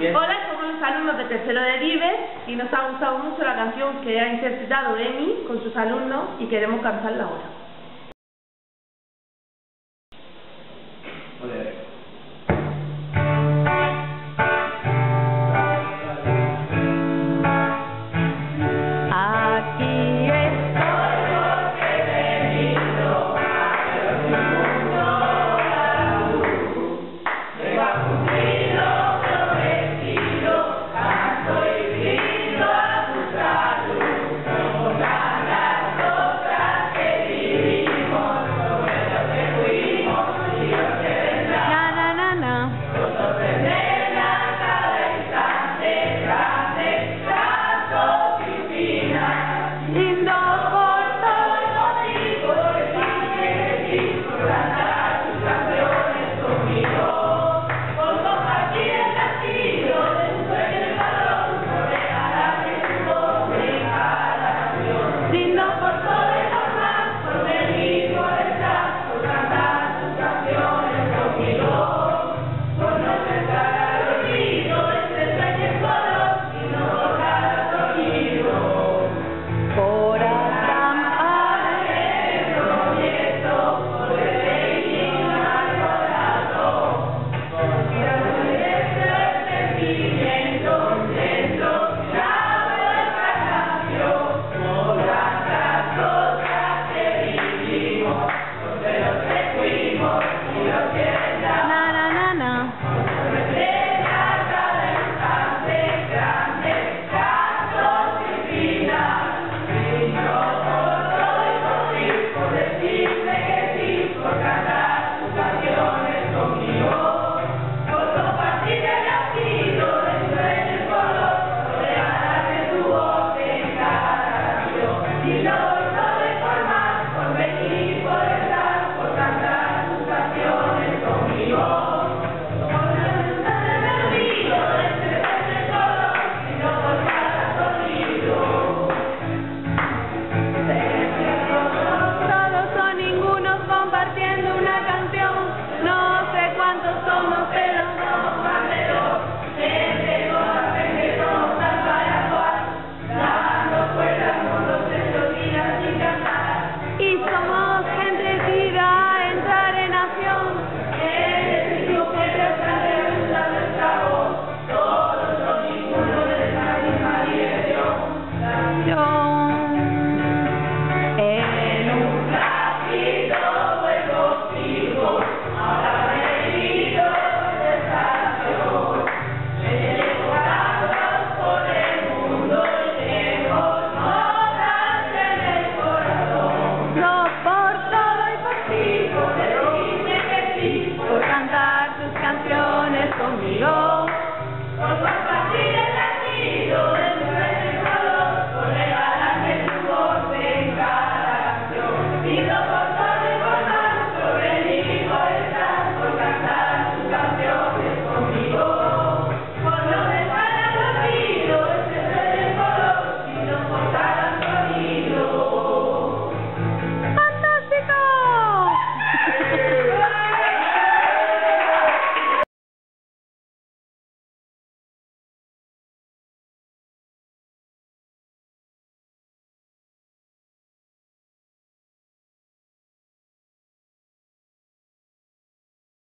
bien. Hola, somos los alumnos de tercero de Vives y nos ha gustado mucho la canción que ha interpretado Emi con sus alumnos y queremos cantarla ahora. me up.